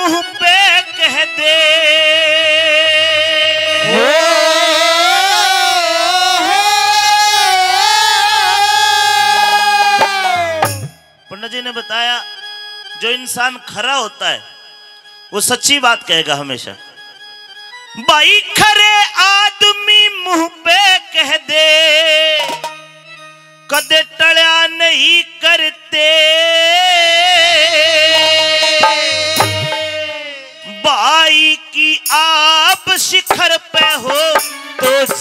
मुँह पे कह दे। पंडित जी ने बताया, जो इंसान खरा होता है, वो सच्ची बात कहेगा हमेशा। भाई खरे आदमी मुँह पे कह दे।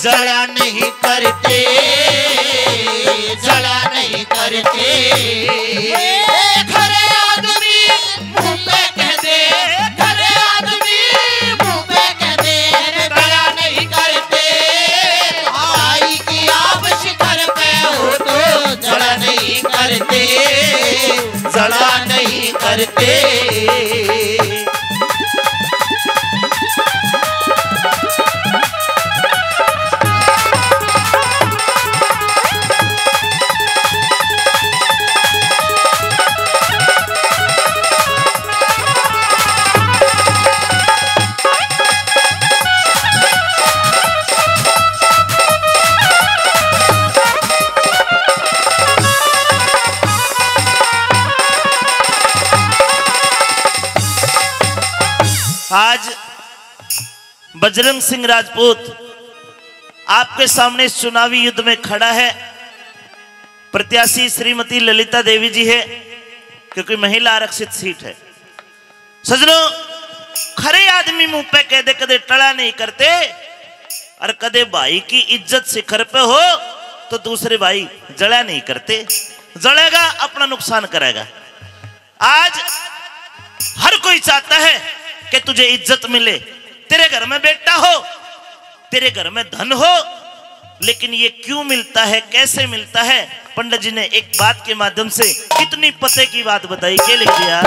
जड़ा नहीं करते। बजरंग सिंह राजपूत आपके सामने चुनावी युद्ध में खड़ा है। प्रत्याशी श्रीमती ललिता देवी जी है, क्योंकि महिला आरक्षित सीट है। सजनों, खरे आदमी मुँह पे कह दे कदे टड़ा नहीं करते, और कदे भाई की इज़्ज़त शिखर पे हो तो दूसरे भाई जड़ा नहीं करते। जड़ेगा, अपना नुकसान करेगा। आज हर कोई चाहता है कि तुझे इज़्ज़त मिले। तेरे घर में बेटा हो, तेरे घर में धन हो, लेकिन ये क्यों मिलता है, कैसे मिलता है? पंडित जी ने एक बात के माध्यम से कितनी पते की बात बताई के लिख दिया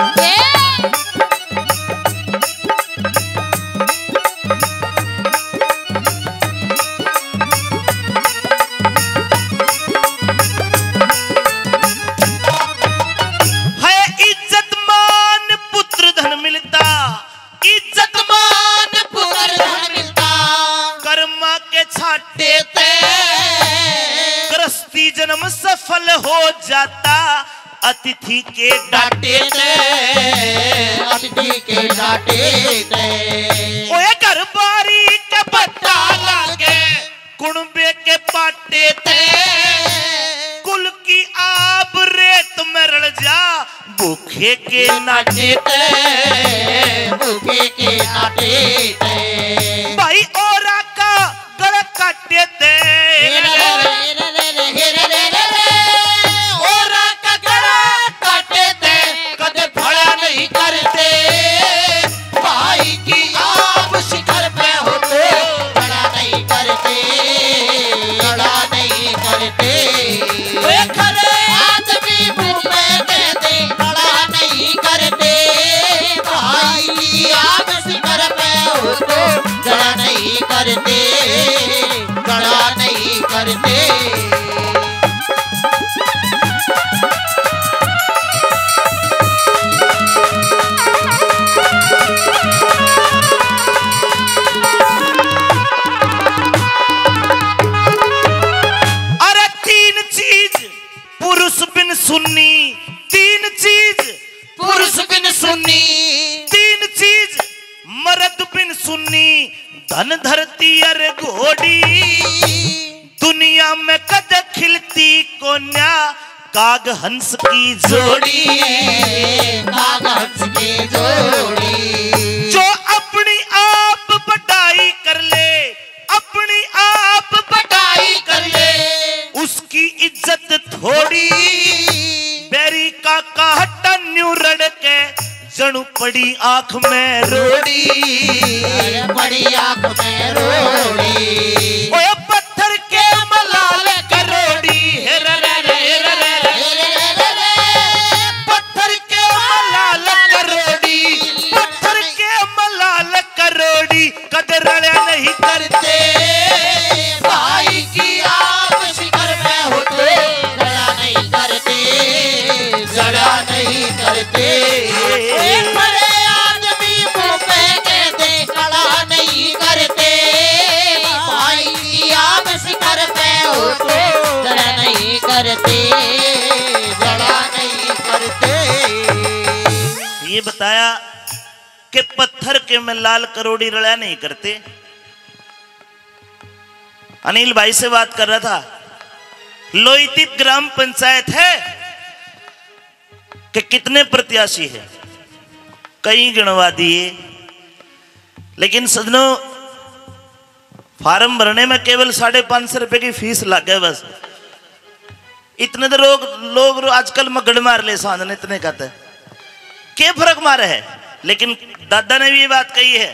के डांटे ते अतिथि के डांटे ते ओए घर बारी के पट्टा लागे कुणबे के पाटे ते कुल की आब रेत में रल जा भूखे के नाटे ते भूखे के नाटे ते भाई ओरा का गल काटे ते बिन सुन्नी, तीन चीज़ पुरुष बिन सुन्नी, तीन चीज़ मर्द बिन सुन्नी, धन धरती अर घोड़ी। दुनिया में कद खिलती कोन्या, काग हंस की जोड़ी। जोड़ी कागज़ की जोड़ी। पड़ी आँख में रोड़ी बड़ी आँख में रोड़ी करते नहीं करते नहीं करते। ये बताया कि पत्थर के में लाल करोड़ी रड़ा नहीं करते। अनिल भाई से बात कर रहा था, लोहितिप ग्राम पंचायत है कि कितने प्रत्याशी है? कई गिणवा दिए, लेकिन सदनों फार्म भरने में केवल साढ़े पाँच सौ रुपए की फ़ीस लग गए बस। इतने तो लोग लोग आजकल मगड़ मार ले साँझ इतने कहते के फ़र्क मारे है? लेकिन दादा ने भी ये बात कही है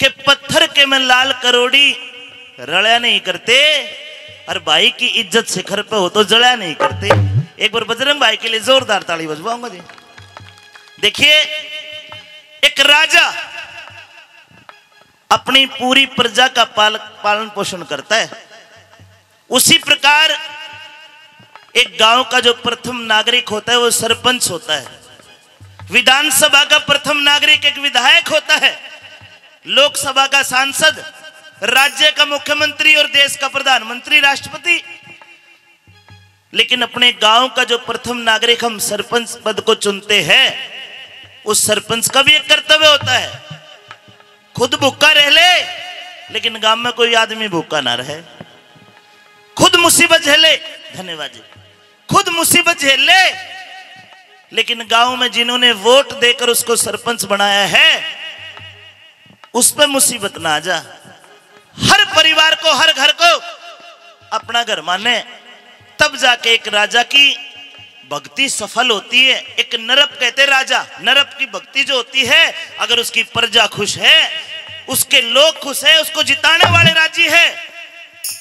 कि पत्थर के में लाल करोड़ी रड़ा नहीं करते और भाई की इज़्ज़त शिखर पे हो तो जड़ा नहीं करते। एक बार बजरंग भाई के लिए जोरदार ताली बजवाऊँगा जी। देखिए, एक राजा अपनी पूरी प्रजा का पाल, पालन पोषण करता है। उसी प्रकार एक गाँव का जो प्रथम नागरिक होता है वो सरपंच होता है। विधानसभा का प्रथम नागरिक एक विधायक होता है। लोकसभा का सांसद राज्य का मुख्यमंत्री और देश का प्रधानमंत्री राष्ट्रपति। लेकिन अपने गाँव का जो प्रथम नागरिक हम सरपंच पद को चुनते हैं उस सरपंच का भी एक कर्तव्य होता है। खुद भूखा रह ले, लेकिन गाँव में कोई आदमी भूखा ना रहे। खुद मुसीबत झेले, धन्यवाद जी। खुद मुसीबत झेल ले लेकिन गाँव में जिन्होंने वोट देकर उसको सरपंच बनाया है, उस पर मुसीबत ना आ जा। हर परिवार को, हर घर को अपना घर माने, तब जाके एक राजा की भक्ति सफल होती है, एक नरप कहते राजा, नरप की भक्ति जो होती है, अगर उसकी प्रजा खुश है, उसके लोग खुश है, उसको जिताने वाले राज़ी है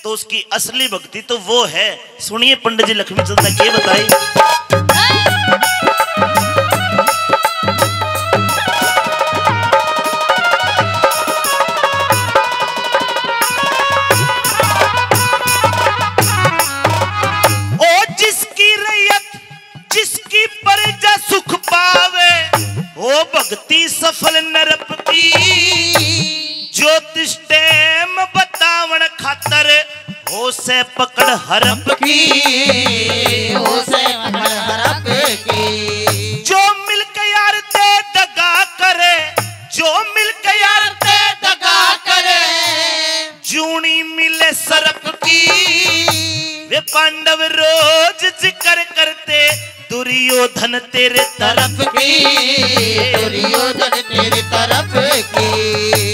तो उसकी असली भक्ति तो वो है। सुनिए पंडित जी लक्ष्मी चंद ने क्या भक्ति सफल नरप की ज्योतिष टेम बतावण खातर हो से पकड़ हरप की उसे मन हरप की जो मिलके यार ते दगा करे जो मिलके यार ते ते दगा करे। जूनी मिले सरप की वे पांडव रोज ज़िक्र करते दुर्योधन तेरे तरफ़ की। दुर्योधन तेरे तरफ़ की।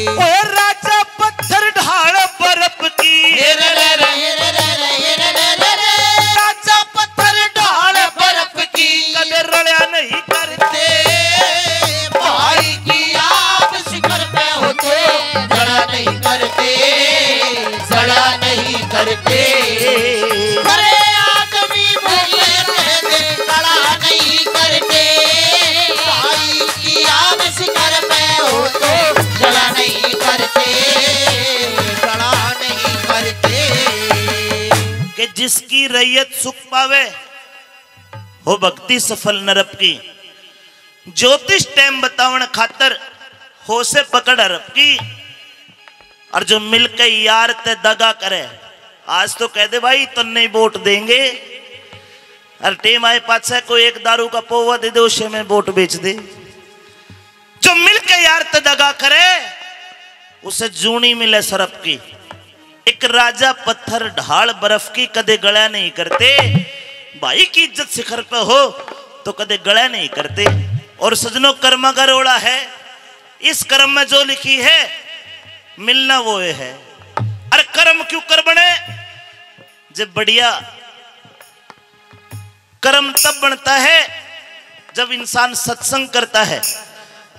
कि जिसकी रैयत सुख पावे हो भक्ति सफल नरप की ज्योतिष टाइम बतावण खातर हो से पकड़ हरप की और जो मिलके यार ते दगा करे। आज तो कह दे, भाई तो नहीं वोट देंगे। और टेम आए पाछा कोई एक दारू का पोवा दे दे, उसे में वोट बेच दे। जो मिलके यार ते दगा करे, उसे जूनी मिले सरप की एक राजा पत्थर, ढाल, बर्फ़ की कदे गड़ा नहीं करते। भाई की इज़्ज़त शिखर पे हो तो कदे गड़ा नहीं करते। और सजनों कर्म का रोड़ा है, इस कर्म में जो लिखी है, मिलना वो है। अरे कर्म क्यों कर बने? जब बढ़िया कर्म तब बनता है, जब इंसान सत्संग करता है।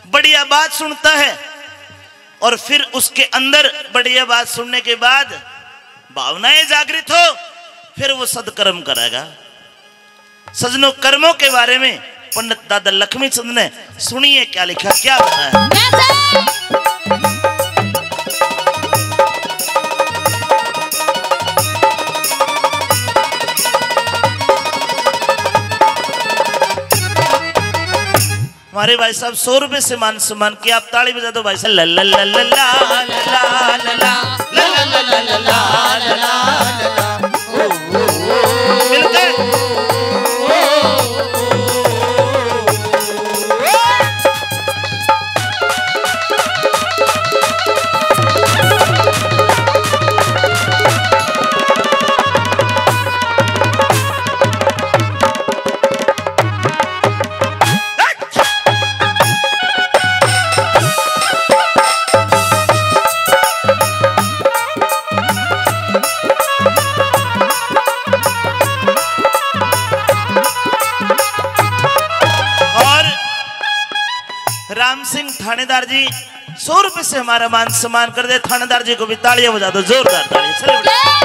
बढ़िया बात सुनता है और फिर उसके अंदर बढ़िया बात सुनने के बाद भावनाएँ जागृत हो, फिर वो सदकर्म करेगा। सजनों कर्मों के बारे में पंडित दादा लक्ष्मी चंद ने सुनिए क्या लिखा, क्या बताया? हमारे भाई साहब सौ रुपए से मान सम्मान किया आप ताली बजा दो भाई साहब ला ला ला ला ला ला ला ला ला ला ला ला ला सिंह थानेदार जी, सौ रुपए से हमारा मान सम्मान कर दे, थानेदार जी को भी तालियाँ बजा दो, जोरदार तालियाँ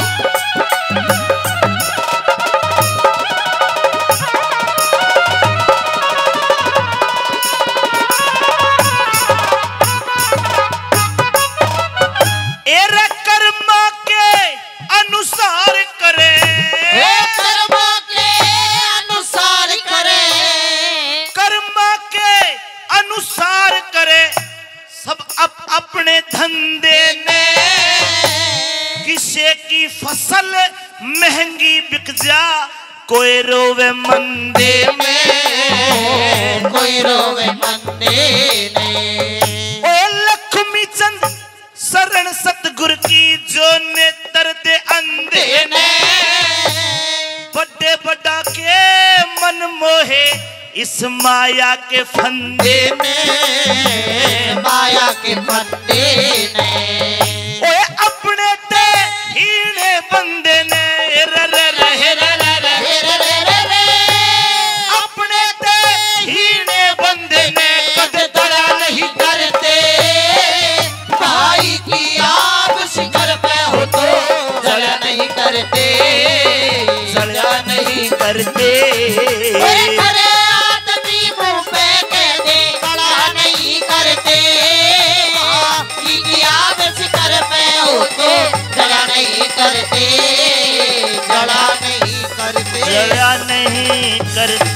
महँगी बिक जा कोई रोवे मंदे में। कोई रोवे मंदे ने ओ लक्ष्मी चंद शरण सतगुरु की जो नेत्र दे अंधे ने बड़े बड़ा के मन मोहे इस माया के फंदे ने माया के फंदे ने नहीं करते। जड़ा नहीं करते।